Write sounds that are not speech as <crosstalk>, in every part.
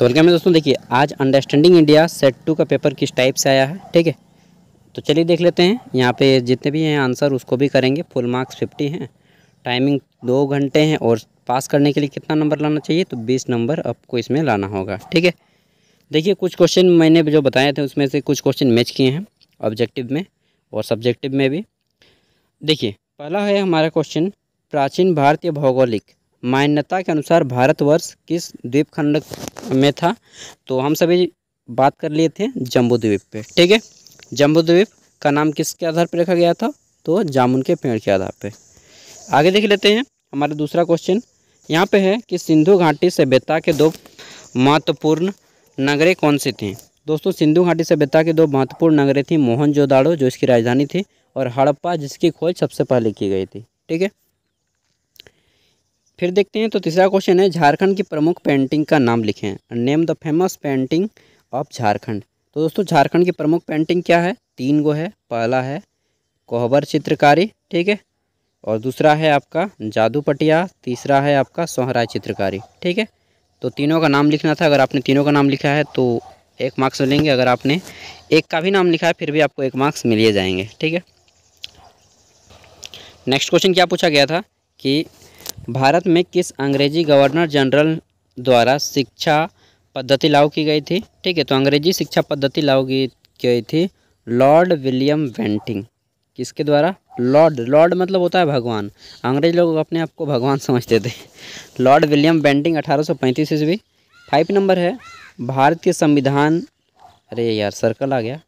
तो वेलकम है दोस्तों देखिए, आज अंडरस्टैंडिंग इंडिया सेट टू का पेपर किस टाइप से आया है, ठीक है? तो चलिए देख लेते हैं, यहाँ पे जितने भी हैं आंसर उसको भी करेंगे। फुल मार्क्स फिफ्टी हैं। टाइमिंग दो घंटे हैं और पास करने के लिए कितना नंबर लाना चाहिए? तो बीस नंबर आपको इसमें लाना होगा, ठीक है? देखिए, कुछ क्वेश्चन मैंने जो बताए थे, उसमें से कुछ क्वेश्चन मैच किए हैं ऑब्जेक्टिव में और सब्जेक्टिव में भी। देखिए, पहला है हमारा क्वेश्चन प्राचीन भारतीय भौगोलिक मान्यता के अनुसार भारतवर्ष किस द्वीपखंड में था? तो हम सभी बात कर लिए थे जम्बू द्वीप पे, ठीक है? जम्बू द्वीप का नाम किसके आधार पर रखा गया था? तो जामुन के पेड़ के आधार पे। आगे देख लेते हैं हमारा दूसरा क्वेश्चन। यहाँ पे है कि सिंधु घाटी सभ्यता के दो महत्वपूर्ण नगरें कौन सी थीं? दोस्तों, सिंधु घाटी सभ्यता के दो महत्वपूर्ण नगरें थी मोहनजोदाड़ो, जो इसकी राजधानी थी, और हड़प्पा, जिसकी खोज सबसे पहले की गई थी, ठीक है? फिर देखते हैं तो तीसरा क्वेश्चन है, झारखंड की प्रमुख पेंटिंग का नाम लिखें। Name the famous painting of Jharkhand. तो दोस्तों, झारखंड की प्रमुख पेंटिंग क्या है? तीन गो है, पहला है कोहबर चित्रकारी, ठीक है? और दूसरा है आपका जादू पटिया तीसरा है आपका सोहराय चित्रकारी, ठीक है? तो तीनों का नाम लिखना था, अगर आपने तीनों का नाम लिखा है तो एक मार्क्स मिलेंगे, अगर आपने एक का भी नाम लिखा है, फिर भी आपको एक मार्क्स मिल जाएँगे, ठीक है? नेक्स्ट क्वेश्चन क्या पूछा गया था कि भारत में किस अंग्रेज़ी गवर्नर जनरल द्वारा शिक्षा पद्धति लागू की गई थी? ठीक है तो अंग्रेज़ी शिक्षा पद्धति लागू की गई थी लॉर्ड विलियम वेंटिंग। किसके द्वारा? लॉर्ड। लॉर्ड मतलब होता है भगवान। अंग्रेज़ लोग अपने आप को भगवान <laughs> समझते थे। लॉर्ड विलियम बेंटिंग अठारह सौ पैंतीस ईस्वी। फाइव नंबर है। भारतीय संविधान। अरे यार सर्कल आ गया।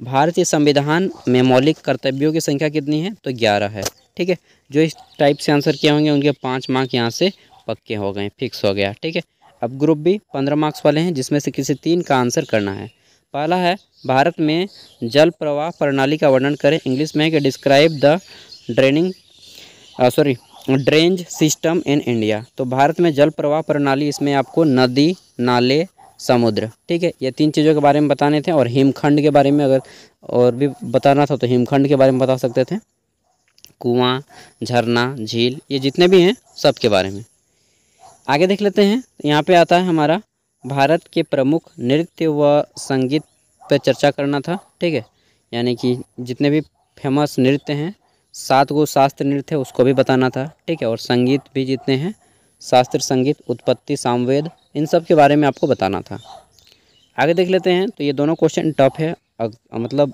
भारतीय संविधान में मौलिक कर्तव्यों की संख्या कितनी है? तो ग्यारह है। ठीक है जो इस टाइप से आंसर किए होंगे, उनके पाँच मार्क यहाँ से पक्के हो गए फिक्स हो गया, ठीक है? अब ग्रुप भी पंद्रह मार्क्स वाले हैं, जिसमें से किसी तीन का आंसर करना है। पहला है, भारत में जल प्रवाह प्रणाली का वर्णन करें। इंग्लिश में है कि describe the draining sorry drainage system in India तो भारत में जल प्रवाह प्रणाली, इसमें आपको नदी, नाले, समुद्र, ठीक है? ये तीन चीज़ों के बारे में बताने थे, और हिमखंड के बारे में अगर और भी बताना था तो हिमखंड के बारे में बता सकते थे। कुआँ झरना झील ये जितने भी हैं सब के बारे में। आगे देख लेते हैं यहाँ पे आता है हमारा भारत के प्रमुख नृत्य व संगीत पर चर्चा करना था ठीक है? यानी कि जितने भी फ़ेमस नृत्य हैं सात गो शास्त्र नृत्य है उसको भी बताना था ठीक है? और संगीत भी जितने हैं शास्त्र संगीत उत्पत्ति सामवेद इन सब के बारे में आपको बताना था। आगे देख लेते हैं तो ये दोनों क्वेश्चन टफ है अग, मतलब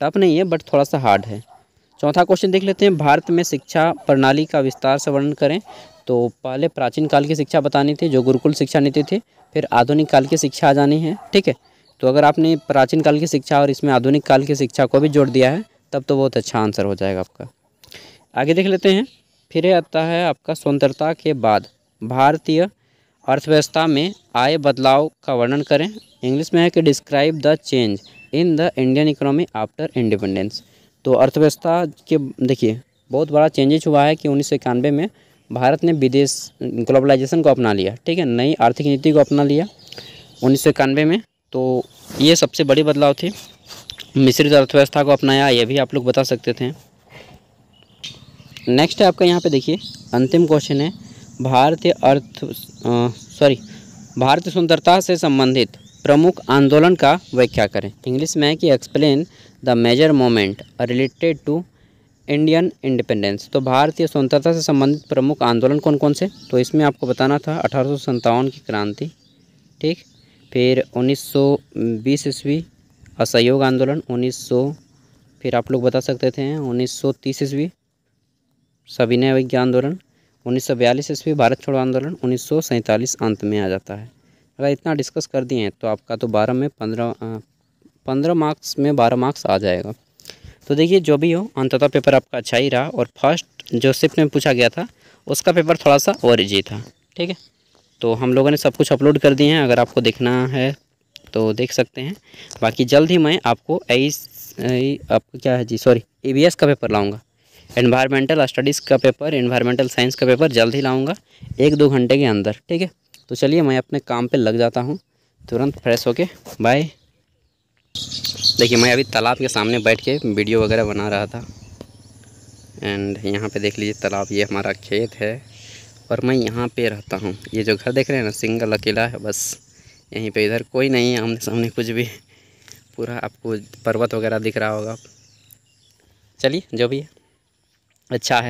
टफ नहीं है बट थोड़ा सा हार्ड है। चौथा क्वेश्चन देख लेते हैं। भारत में शिक्षा प्रणाली का विस्तार से वर्णन करें। तो पहले प्राचीन काल की शिक्षा बतानी थी, जो गुरुकुल शिक्षा नीति थी, फिर आधुनिक काल की शिक्षा आ जानी है, ठीक है? तो अगर आपने प्राचीन काल की शिक्षा और इसमें आधुनिक काल की शिक्षा को भी जोड़ दिया है, तब तो बहुत अच्छा आंसर हो जाएगा आपका। आगे देख लेते हैं। फिर आता है आपका स्वतंत्रता के बाद। भारतीय अर्थव्यवस्था में आए बदलाव का वर्णन करें। इंग्लिश में है कि describe the change in the Indian economy after independence तो अर्थव्यवस्था के, देखिए, बहुत बड़ा चेंजेज हुआ है कि उन्नीस सौ इक्यानवे में भारत ने विदेश ग्लोबलाइजेशन को अपना लिया, ठीक है? नई आर्थिक नीति को अपना लिया उन्नीस सौ इक्यानवे में। तो ये सबसे बड़ी बदलाव थी। मिश्रित अर्थव्यवस्था को अपनाया, ये भी आप लोग बता सकते थे। नेक्स्ट है आपका यहाँ पे देखिए, अंतिम क्वेश्चन है भारतीय अर्थ सॉरी भारतीय स्वतंत्रता से संबंधित प्रमुख आंदोलन का व्याख्या करें। इंग्लिश में है कि explain the major moment related to Indian independence. तो भारतीय स्वतंत्रता से संबंधित प्रमुख आंदोलन कौन कौन से? तो इसमें आपको बताना था, अठारह सौ सत्तावन की क्रांति, ठीक? फिर 1920 ईस्वी असहयोग आंदोलन 1900 फिर आप लोग बता सकते थे 1930 ईस्वी सविनय विज्ञान आंदोलन, उन्नीस सौ बयालीस ईस्वी भारत छोड़ो आंदोलन, उन्नीस सौ सैंतालीस अंत में आ जाता है। अगर इतना डिस्कस कर दिए हैं तो आपका तो बारह में पंद्रह पंद्रह मार्क्स में बारह मार्क्स आ जाएगा। तो देखिए, जो भी हो, अंततः पेपर आपका अच्छा ही रहा और फ़र्स्ट जो शिफ्ट में पूछा गया था, उसका पेपर थोड़ा सा और ईजी था, ठीक है? तो हम लोगों ने सब कुछ अपलोड कर दिए हैं, अगर आपको देखना है तो देख सकते हैं। बाकी जल्द ही मैं आपको आई आपको क्या है जी सॉरी ए का पेपर लाऊँगा। इन्वायरमेंटल स्टडीज़ का पेपर इन्वायरमेंटल साइंस का पेपर जल्द ही लाऊँगा, एक दो घंटे के अंदर, ठीक है? तो चलिए, मैं अपने काम पे लग जाता हूँ। तुरंत फ्रेश होके बाय देखिए, मैं अभी तालाब के सामने बैठ के वीडियो वगैरह बना रहा था। एंड यहाँ पे देख लीजिए, तालाब ये हमारा खेत है। और मैं यहाँ पे रहता हूँ। ये जो घर देख रहे हैं ना, सिंगल अकेला है, बस। यहीं पे इधर कोई नहीं है, आमने सामने कुछ भी। पूरा आपको पर्वत वगैरह दिख रहा होगा। चलिए, जो भी है। अच्छा है।